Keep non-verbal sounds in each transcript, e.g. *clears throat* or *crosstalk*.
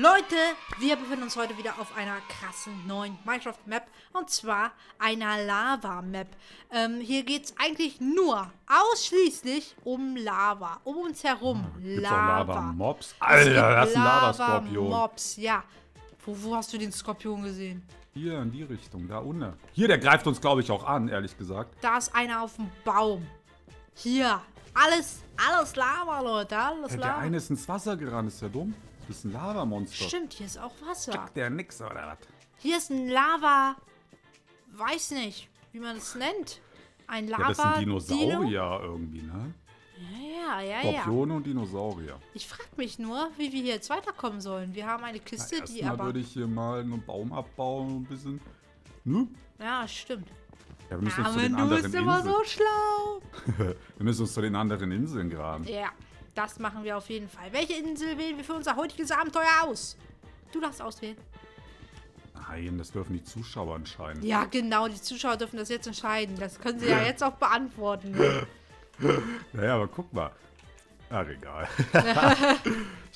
Leute, wir befinden uns heute wieder auf einer krassen neuen Minecraft-Map und zwar einer Lava-Map. Ähm, hier geht es eigentlich nur ausschließlich um Lava. Um uns herum. Auch Lava. Lava-Mobs? Alter, das ist ein Lavaskorpion. Lava-Mobs, ja. Wo, wo hast du den Skorpion gesehen? Hier in die Richtung, da unten. Hier, der greift uns, glaube ich, auch an, ehrlich gesagt. Da ist einer auf dem Baum. Hier. Alles, alles Lava, Leute. Alles Lava. der eine ist ins Wasser gerannt, ist der dumm? Das ist ein Lavamonster. Stimmt, hier ist auch Wasser. Der nix, oder was? Hier ist ein Lava. Weiß nicht, wie man es nennt. Ein Lava. Ja, das sind Dino? Dinosaurier irgendwie, ne? Ja, ja, ja. ja. Skorpione und Dinosaurier. Ich frage mich nur, wie wir hier jetzt weiterkommen sollen. Wir haben eine Kiste, die Erstmal aber. würde ich hier mal einen Baum abbauen und ein bisschen. Ne? Ja, stimmt. Ja, wir müssen uns zu Aber den du anderen bist immer Inseln. so schlau. *laughs* wir müssen uns zu den anderen Inseln graben. Ja, das machen wir auf jeden Fall. Welche Insel wählen wir für unser heutiges Abenteuer aus? Du darfst auswählen. Nein, das dürfen die Zuschauer entscheiden. Ja, genau. Die Zuschauer dürfen das jetzt entscheiden. Das können sie ja jetzt auch beantworten. *laughs* Naja, aber guck mal. Ach, egal. *laughs*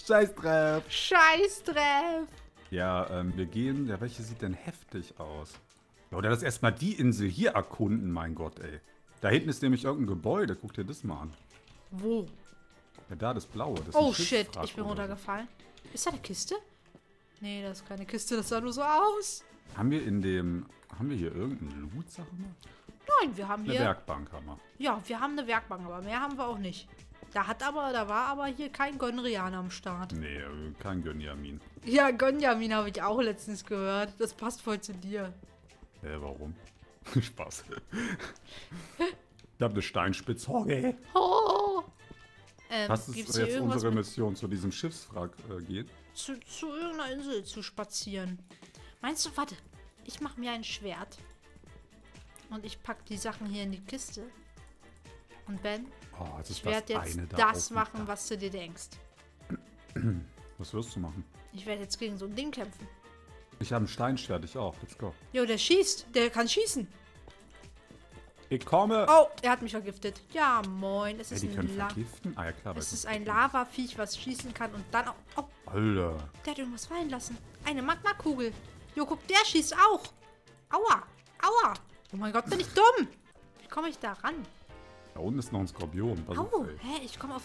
Scheiß drauf. Scheiß Treff. Ja, ähm, wir gehen. Ja, welche sieht denn heftig aus? Ja, oder lass erstmal die Insel hier erkunden, mein Gott, ey. Da hinten ist nämlich irgendein Gebäude. Guck dir das mal an. Wo? Ja, da, das blaue. Das Oh shit, ich bin oder so. runtergefallen. Ist da eine Kiste? Nee, das ist keine Kiste, das sah nur so aus. Haben wir in dem. Haben wir hier irgendeinen Loot, sag mal? Nein, wir haben Eine hier. Werkbank haben wir. Ja, wir haben eine Werkbank, aber mehr haben wir auch nicht. Da hat aber, da war aber hier kein Gonrian am Start. Nee, äh, kein Gönjamin. Ja, Gonjamin habe ich auch letztens gehört. Das passt voll zu dir. Äh, warum? *laughs* Spaß. ich hab eine Steinspitzhocke. Oh. Ähm, Was ist jetzt unsere Mission zu diesem Schiffswrack äh, geht? zu, zu irgendeiner Insel zu spazieren? Meinst du, warte, ich mache mir ein Schwert. Und ich pack die Sachen hier in die Kiste. Und Ben, Oh, ich werde das jetzt da das machen, Dach. was du dir denkst. *clears throat* Was wirst du machen? Ich werde jetzt gegen so ein Ding kämpfen. Ich habe ein Steinschwert, ich auch. Let's go. Jo, der schießt. Der kann schießen. Ich komme. Oh, er hat mich vergiftet. Ja, moin. Es Ey, ist die können ein La vergiften? Ah ja, klar. Es ist ein Lavaviech, was schießen kann und dann auch. Oh, Alter. der hat irgendwas fallen lassen. Eine Magmakugel. Jo, guck, der schießt auch. Aua. Aua. Oh mein Gott, bin ich dumm. Wie komme ich da ran? Da unten ist noch ein Skorpion. Au. ey. Hä, ich komme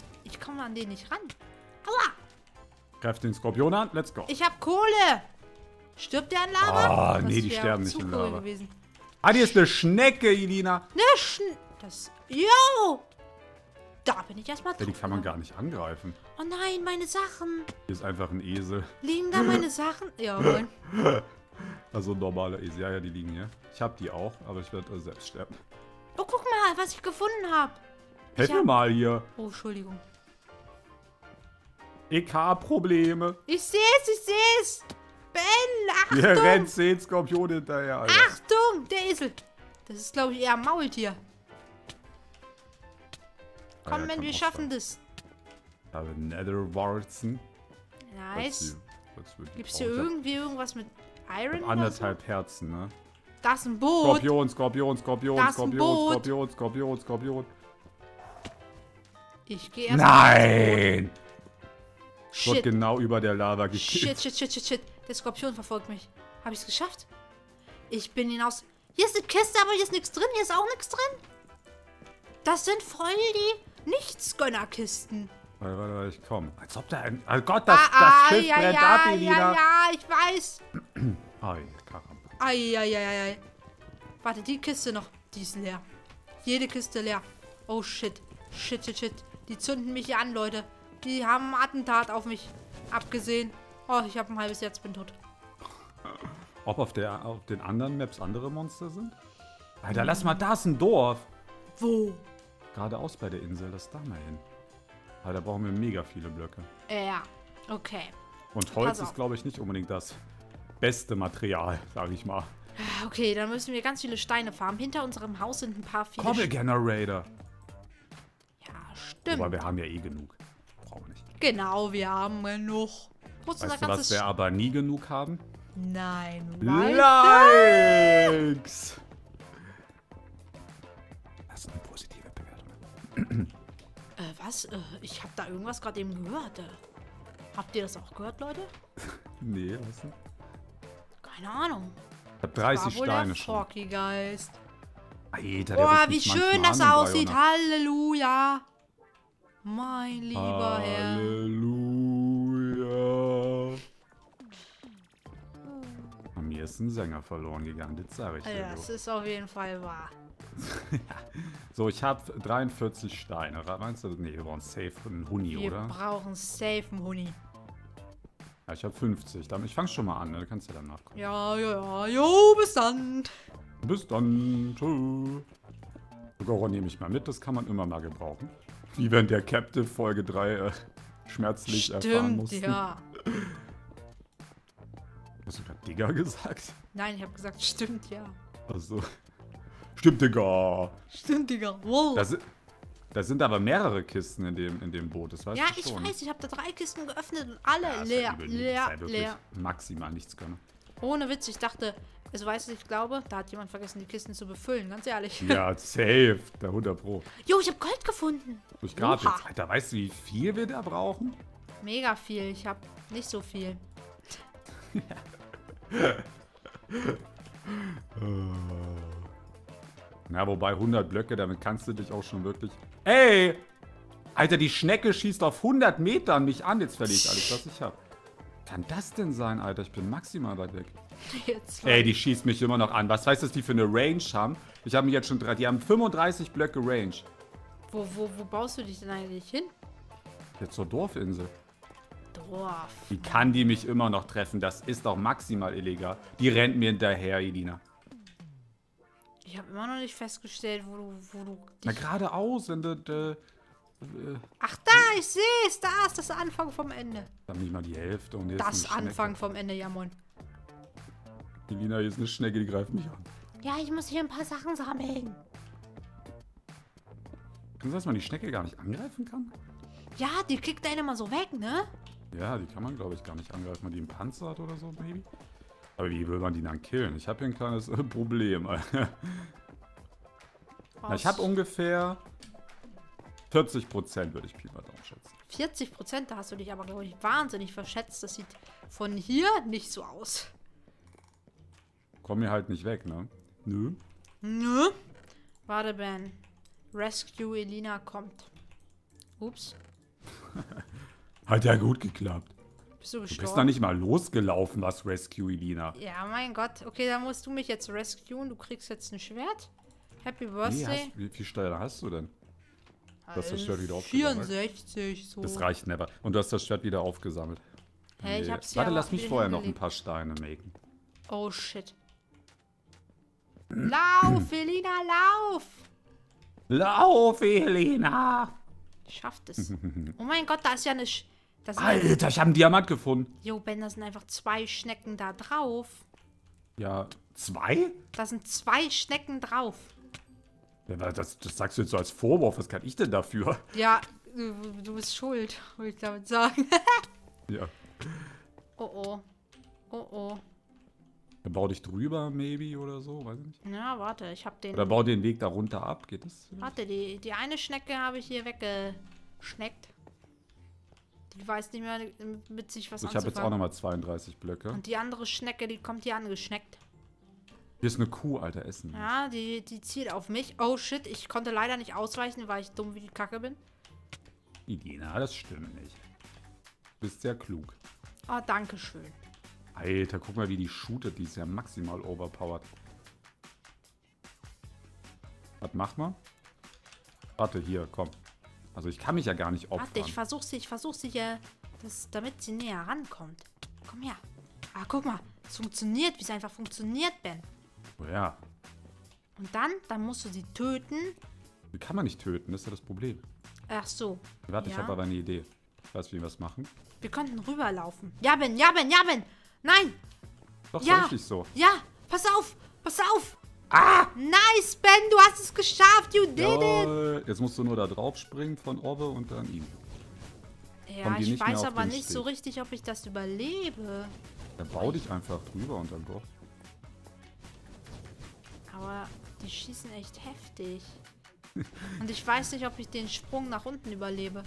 komme an den nicht ran. Aua. Greif den Skorpion an. Let's go. Ich hab Kohle. Stirbt der an Lava? Ah, Das nee, die sterben nicht in Lava. Gewesen. Ah, die ist eine Schnecke, Elina. Ne, Schn das. Yo. Da bin ich erstmal Ja, die kann man gar nicht angreifen. Oh nein, meine Sachen. Hier ist einfach ein Esel. Liegen da meine Sachen? Ja, moin. *laughs* Also ein normaler Esel. Ja, ja, die liegen hier. Ich habe die auch, aber ich werde äh, selbst sterben. Oh, guck mal, was ich gefunden habe. Mir hab- mal hier. Oh, Entschuldigung. Ich hab Probleme. Ich seh's, ich seh's. Ben, Achtung. Hier rennt 10 Skorpione hinterher, Alter. Achtung, der Esel. Das ist, glaube ich, eher ein Maultier. Ah, Komm, ja, Ben, kann wir schaffen sein. das. Habe Netherwarzen. Nice. Gibt's Gibt's hier irgendwie irgendwas mit Iron? oder so? Anderthalb Herzen, ne? Das ist ein Boot. Skorpion, Skorpion, Skorpion, Da ist ein Skorpion, Boot. Skorpion, Skorpion, Skorpion. Ich gehe erst Nein! Shit. genau über der Lava gekillt. Shit, shit, shit, shit, shit. Der Skorpion verfolgt mich. Habe ich es geschafft? Ich bin hinaus. Hier ist eine Kiste, aber hier ist nichts drin. Hier ist auch nichts drin. Das sind voll die Nichtsgönnerkisten. Warte, warte, warte, ich komm. Als ob da ein... Oh Gott, das, ah, das Schiff ja, brennt ja, ab, ja, Elina. ja, ich weiß. *clears throat* Ai, Karamba. Eieieiei. Warte, die Kiste noch. Die ist leer. Jede Kiste leer. Oh shit. Shit, shit, shit. Die zünden mich hier an, Leute. Die haben ein Attentat auf mich abgesehen. Oh, ich habe ein halbes Herz, bin tot. Ob auf, der, auf den anderen Maps andere Monster sind? Alter, lass mal, da ist ein Dorf. Wo? Geradeaus bei der Insel, das da mal hin. Aber da brauchen wir mega viele Blöcke. Ja, okay. Und Holz ist, glaube ich, nicht unbedingt das beste Material, sage ich mal. Okay, dann müssen wir ganz viele Steine farmen. Hinter unserem Haus sind ein paar viele Cobble Generator. Ja, Aber stimmt. wir haben ja eh genug. Brauchen wir nicht. Genau, wir haben genug. Wo ist unser Weißt du, was ganzes... wir aber nie genug haben? Nein, Likes! Das sind positive Bewertungen. Äh, was? Äh, ich habe da irgendwas gerade eben gehört. Äh. Habt ihr das auch gehört, Leute? *laughs* Nee, was denn? Keine Ahnung. Ich hab 30 War wohl Steine der schon. Forky-Geist. Alter, der Boah, wie schön das aussieht. Halleluja. Mein lieber Herr. Ist ein Sänger verloren gegangen, das sage ich dir. Ja, das ist auf jeden Fall wahr. *laughs* So, ich habe 43 Steine. Meinst du, nee, wir brauchen safe einen Huni, Wir oder? brauchen safe einen Huni. Ja, ich habe 50. Damit- Ich fange schon mal an, ne? du kannst ja dann nachgucken. Ja, ja, ja. Jo, bis dann. Bis dann. Tschüss. Goro nehme ich mal mit, das kann man immer mal gebrauchen. Wie wenn der Captive Folge 3 äh, schmerzlich erfahren Stimmt, musste. ja. *laughs* Digger *laughs* gesagt? Nein, ich habe gesagt, stimmt, ja. Also. Stimmt, Digga. Stimmt, Digga. Wow. Da sind, da sind aber mehrere Kisten in dem, in dem Boot, das weißt ja, du ich schon. weiß, ich habe da drei Kisten geöffnet und alle Ja, leer, ja übel, leer, ja leer. Maximal nichts können. Ohne Witz, ich dachte, also weißt du, ich glaube, da hat jemand vergessen, die Kisten zu befüllen, ganz ehrlich. Ja, *laughs* safe. Der 100 Pro. Jo, ich habe Gold gefunden. Ich gerade jetzt. Alter, weißt du, wie viel wir da brauchen? Mega viel, ich habe nicht so viel. *laughs* *laughs* Na, wobei 100 Blöcke, damit kannst du dich auch schon wirklich... Ey! Alter, die Schnecke schießt auf 100 Metern mich an. Jetzt verliere ich alles, was ich habe. Kann das denn sein, Alter? Ich bin maximal weit weg. *laughs* Jetzt Ey, die schießt mich immer noch an. Was heißt, dass die für eine Range haben? Ich habe mich jetzt schon. Die haben 35 Blöcke Range. wo, wo, wo baust du dich denn eigentlich hin? Jetzt zur Dorfinsel. Wie kann die mich immer noch treffen? Das ist doch maximal illegal. Die rennt mir hinterher, Edina. Ich habe immer noch nicht festgestellt, wo du, wo du Na, geradeaus. Wenn du... Äh, Ach da, ich sehe es, da ist das Anfang vom Ende. dann nicht mal die Hälfte. Und hier Das. Anfang vom Ende, ja moin. Edina, hier ist eine Schnecke, die greift mich an. Ja, ich muss hier ein paar Sachen sammeln. Kannst du, dass man die Schnecke gar nicht angreifen kann? Ja, die kickt einen immer so weg, ne? Ja, die kann man, glaube ich, gar nicht angreifen, wenn man die im Panzer hat oder so, maybe. Aber wie will man die dann killen? Ich habe hier ein kleines äh, Problem. *laughs* Na, ich habe ungefähr 40% würde ich Pi mal Daumen schätzen. 40 Prozent, da hast du dich aber, glaube ich, wahnsinnig verschätzt. Das sieht von hier nicht so aus. Komm mir halt nicht weg, ne? Nö. Nö. Warte, Ben. Rescue Elina kommt. Ups. *laughs* Hat ja gut geklappt. Bist du Du gestorben? bist noch nicht mal losgelaufen, was Rescue Elina. Ja, mein Gott. Okay, dann musst du mich jetzt rescuen. Du kriegst jetzt ein Schwert. Happy Nee, Birthday. hast, wie viel Steuer hast du denn? Du hast das Schwert wieder aufgesammelt. 64, so. Das reicht never. Und du hast das Schwert wieder aufgesammelt. Hä, ich Nee. hab's ja Warte, lass mich vorher noch ein paar Steine machen. Oh, shit. Lauf, Elina, lauf! Lauf, Elena! Schafft es. Oh mein Gott, da ist ja eine... Sch das Alter, ich habe einen Diamant gefunden. Jo, Ben, da sind einfach zwei Schnecken da drauf. Ja, zwei? Da sind zwei Schnecken drauf. Ja, das, das sagst du jetzt so als Vorwurf. Was kann ich denn dafür? Ja, du, du bist schuld, würde ich damit sagen. *laughs* Ja. oh oh. Oh oh. Dann bau dich drüber, maybe, oder so. Weiß ich nicht. Ja, warte, ich habe den... Oder bau den Weg da runter ab. Geht das? Warte, die, die eine Schnecke habe ich hier weggeschneckt. Die weiß nicht mehr mit sich was Ich habe jetzt auch anzufangen. nochmal 32 Blöcke. Und die andere Schnecke, die kommt hier angeschneckt. Hier ist eine Kuh, Alter, Essen. Ja, die, die zielt auf mich. Oh shit, ich konnte leider nicht ausweichen, weil ich dumm wie die Kacke bin. Idina, das stimmt nicht. Du bist sehr klug. Oh, danke schön. Alter, guck mal, wie die shootet. Die ist ja maximal overpowered. Was macht man? Warte, hier, komm. Also ich kann mich ja gar nicht opfern. Warte, ich versuch sie, ich versuch sie hier, das, damit sie näher rankommt. Komm her. Ah, guck mal, es funktioniert, wie es einfach funktioniert, Ben. oh ja. Und dann, dann musst du sie töten. Die kann man nicht töten, das ist ja das Problem. Ach so. Warte, ich Ja. habe aber eine Idee. Ich weiß, wie wir was machen. Wir könnten rüberlaufen. Ja, Ben, ja, Ben, ja, Ben. Nein, Doch, Ja. so richtig so. ja, pass auf, pass auf. Ah! Nice, Ben, du hast es geschafft, you did it. Jawohl. Jetzt musst du nur da drauf springen von Orbe und dann ihn. Ja, ich weiß aber nicht so Steg. richtig, ob ich das überlebe. Dann bau dich einfach drüber und dann doch. Aber die schießen echt heftig. Und ich weiß nicht, ob ich den Sprung nach unten überlebe.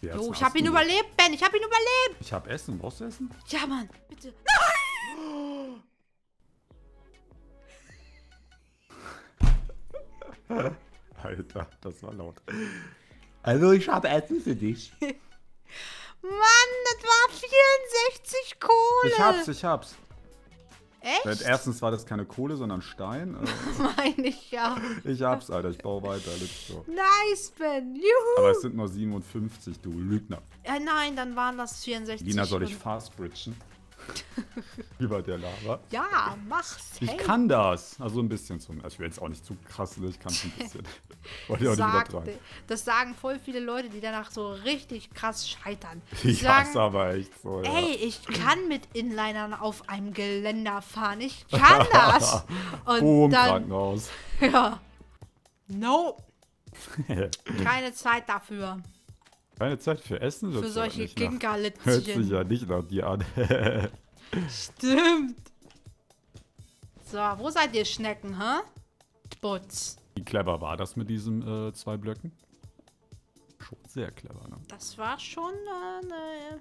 Jetzt Jo, ich hab ihn überlebt, Ben. Ich hab ihn überlebt. Ich hab Essen. Brauchst du Essen? Ja, Mann. Bitte. Alter, das war laut. Also, ich habe Essen für dich. *laughs* Mann, das war 64 Kohle. Ich hab's, ich hab's. Echt? Erstens war das keine Kohle, sondern Stein. *laughs* Äh, Meine ich ja. Ich hab's, Alter. Ich baue weiter. Let's go. Nice, Ben. Juhu. Aber es sind nur 57, du Lügner. Ja, nein, dann waren das 64. Lina, soll ich fast bridgen? *laughs* Über der Lava. Ja, mach's. Ich hey. kann das. Also ein bisschen zum. Also ich will jetzt auch nicht zu krass, ne? ich kann es ein bisschen. *laughs* Wollte ich auch nicht. Das sagen voll viele Leute, die danach so richtig krass scheitern. *laughs* Ich hab's sagen, aber echt so. Ja. ey, ich kann mit Inlinern auf einem Geländer fahren. Ich kann das. Und Boom, dann, Krankenhaus. ja. No, keine Zeit dafür. Keine Zeit für Essen? Für solche nach- Hört sich ja nicht nach dir an. *laughs* Stimmt. So, wo seid ihr Schnecken, hä? Butz. Wie clever war das mit diesen äh, zwei Blöcken? Schon sehr clever, ne? Das war schon äh, ne.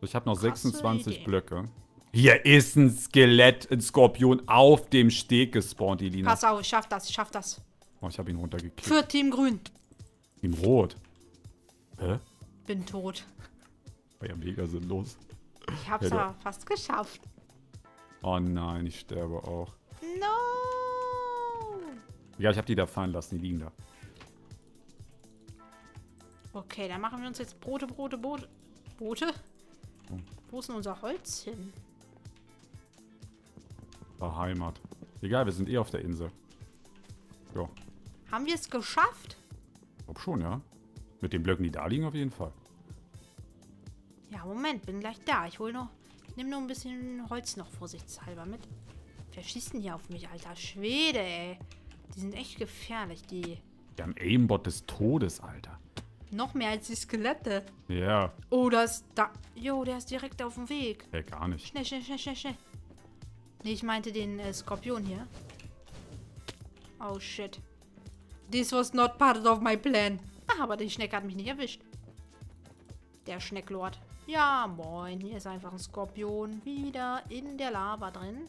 Ich habe noch Krasse 26 Idee. Blöcke. Hier ist ein Skelett, ein Skorpion auf dem Steg gespawnt, die Lina. Pass auf, ich schaff das, ich schaff das. Oh, ich habe ihn runtergekickt. Für Team Grün. Ihm rot. Hä? Bin tot. War ja mega sinnlos. Ich hab's Ja, aber fast geschafft. Oh nein, ich sterbe auch. No! Ja, ich habe die da fallen lassen, die liegen da. Okay, dann machen wir uns jetzt Brote, Brote, Brote. Brote? Wo ist denn unser Holz hin? War Heimat. Egal, wir sind eh auf der Insel. Ja, Haben wir es geschafft? glaub schon, ja. Mit den Blöcken, die da liegen, auf jeden Fall. Ja, Moment, bin gleich da. Ich hol noch. Ich nehme nur ein bisschen Holz noch vorsichtshalber mit. Wer schießt denn hier auf mich, alter Schwede, ey? Die sind echt gefährlich, die. Wir haben Aimbot des Todes, Alter. Noch mehr als die Skelette. Ja, Oh, das da. Jo, der ist direkt auf dem Weg. ja, gar nicht. Schnell, schnell, schnell, schnell, schnell. Nee, ich meinte den äh, Skorpion hier. Oh shit. This was not part of my plan. Aber die Schnecke hat mich nicht erwischt. Der Schnecklord. Ja, moin. Hier ist einfach ein Skorpion. Wieder in der Lava drin.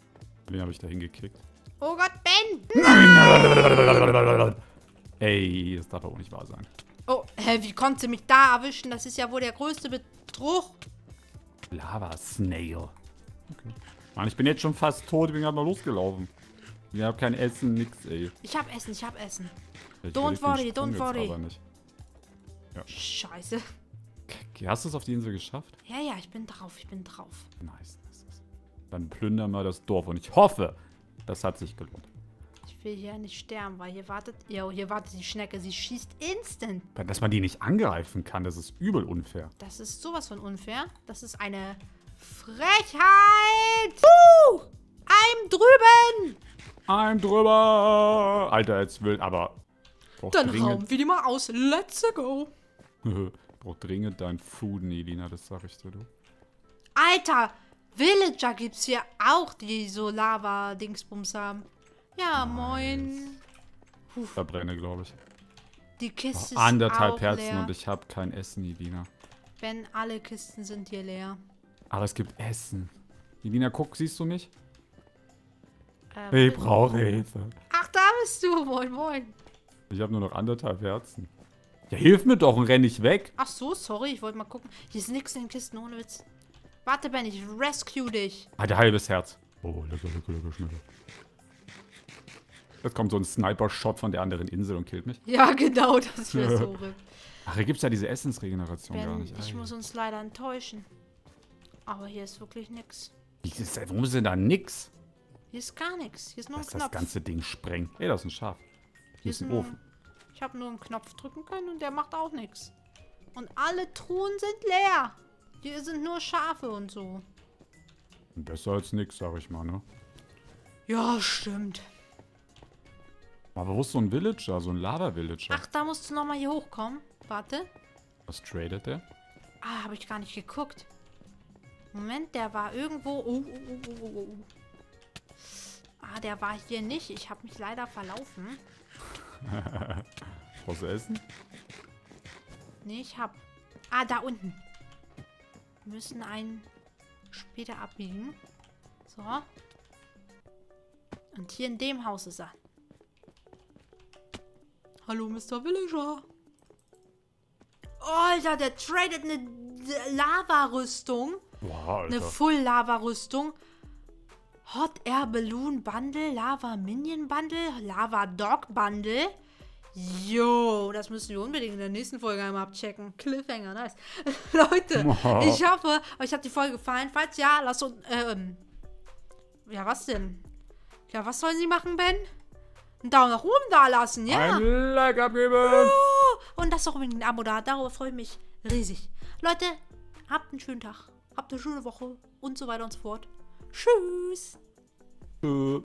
Den habe ich da hingekickt. Oh Gott, Ben! *laughs* Ey, das darf aber auch nicht wahr sein. Oh, hä, wie konnte sie mich da erwischen? Das ist ja wohl der größte Betrug. Lava Snail. Okay. Mann, ich bin jetzt schon fast tot, ich bin gerade mal losgelaufen. Ich habe kein Essen, nix, ey. Ich hab Essen, ich hab Essen. Ich Don't worry, don't worry. Nicht. Scheiße. Hast du es auf die Insel geschafft? Ja, ja, ich bin drauf, ich bin drauf. Nice, nice, nice. Dann plündern wir das Dorf und ich hoffe, das hat sich gelohnt. Ich will hier nicht sterben, weil hier wartet. Jo, hier wartet die Schnecke. Sie schießt instant. Dass man die nicht angreifen kann, das ist übel unfair. Das ist sowas von unfair. Das ist eine Frechheit. Uh, I'm drüben. Ein drüber! Alter, jetzt wild, aber. Dann rauben wir die mal aus. Let's go. *laughs* braucht dringend dein Food, Elina, das sag ich dir, du. Alter, Villager gibt's hier auch, die so Lava-Dingsbums haben. Ja, moin. Verbrenne, glaube ich. Die Kiste ist Anderthalb auch Herzen leer. und ich habe kein Essen, Elina. Wenn alle Kisten sind hier leer. Aber es gibt Essen. Elina, guck, siehst du mich? Äh, Ich brauche Hilfe. Ach, da bist du. Moin, moin. Ich habe nur noch anderthalb Herzen. Ja, hilf mir doch und renn nicht weg. Ach so, sorry, ich wollte mal gucken. Hier ist nichts in den Kisten, ohne Witz. Warte, Ben, ich rescue dich. Hat ein halbes Herz. Oh, lecker, lecker, lecker, schneller. Jetzt kommt so ein Sniper-Shot von der anderen Insel und killt mich. Ja, *laughs* genau, das wäre so *laughs* RIP. Ach, hier gibt's ja diese Essensregeneration gar Ben, nicht. ich Ei. muss uns leider enttäuschen. Aber hier ist wirklich nix. Wie ist, warum ist denn da nix? Hier ist gar nichts. Hier ist nur ein Dass das Knopf. ganze Ding sprengt. Ey, das ist ein Schaf. Hier Hier ist ein nur- Ofen. Ich habe nur einen Knopf drücken können und der macht auch nichts. Und alle Truhen sind leer. Hier sind nur Schafe und so. Besser als nix, sag ich mal, ne? Ja, stimmt. Aber wo ist so ein Villager, so ein Lava-Villager? Ach, da musst du nochmal hier hochkommen. Warte. Was tradet der? Ah, habe ich gar nicht geguckt. Moment, der war irgendwo. Oh, oh, oh, oh, oh, oh. Ah, der war hier nicht. Ich habe mich leider verlaufen. *laughs* Brauchst du Essen? Nee, ich hab. Ah, da unten. Wir müssen einen später abbiegen. So. Und hier in dem Haus ist er. Hallo, Mr. Villager. Alter, der tradet eine Lava-Rüstung. Eine Alter. Full-Lava-Rüstung. Hot Air Balloon Bundle, Lava Minion Bundle, Lava Dog Bundle. Jo, das müssen wir unbedingt in der nächsten Folge einmal abchecken. Cliffhanger, nice. *laughs* Leute, Wow. *laughs* ich hoffe, euch hat die Folge gefallen. Falls ja, lasst uns, ähm, ja, was denn? Ja, was sollen sie machen, Ben? Einen Daumen nach oben da lassen, ja. Ein Like abgeben. Oh, und lasst doch unbedingt ein Abo da. Darüber freue ich mich riesig. Leute, habt einen schönen Tag. Habt eine schöne Woche und so weiter und so fort. Tschüss. Tschö.